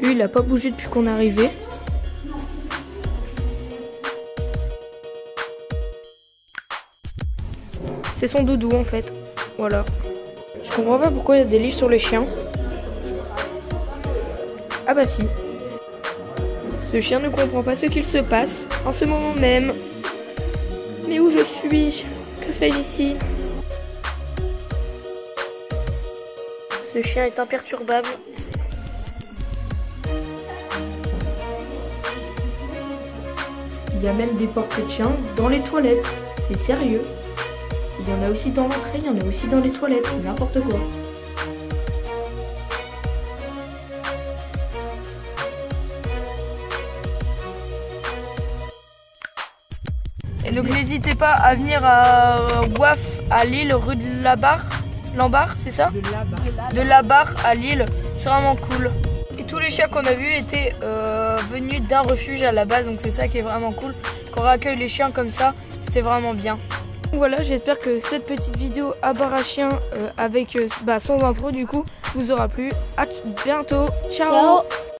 Vu, il a pas bougé depuis qu'on est arrivé. C'est son doudou en fait. Voilà. Je comprends pas pourquoi il y a des livres sur les chiens. Ah bah si. Ce chien ne comprend pas ce qu'il se passe en ce moment même. Mais où je suis? Que fais-je ici? Ce chien est imperturbable. Il y a même des portraits de chiens dans les toilettes. C'est sérieux? Il y en a aussi dans l'entrée, il y en a aussi dans les toilettes. N'importe quoi. Et donc n'hésitez pas à venir à Waf à Lille, rue de la Barre. Lambar, c'est ça? De la Barre à Lille. C'est vraiment cool. Tous les chiens qu'on a vus étaient euh, venus d'un refuge à la base, donc c'est ça qui est vraiment cool. Qu'on accueille les chiens comme ça, c'était vraiment bien. Donc voilà, j'espère que cette petite vidéo à bar à chien euh, avec euh, bah, sans intro du coup vous aura plu. À bientôt. Ciao.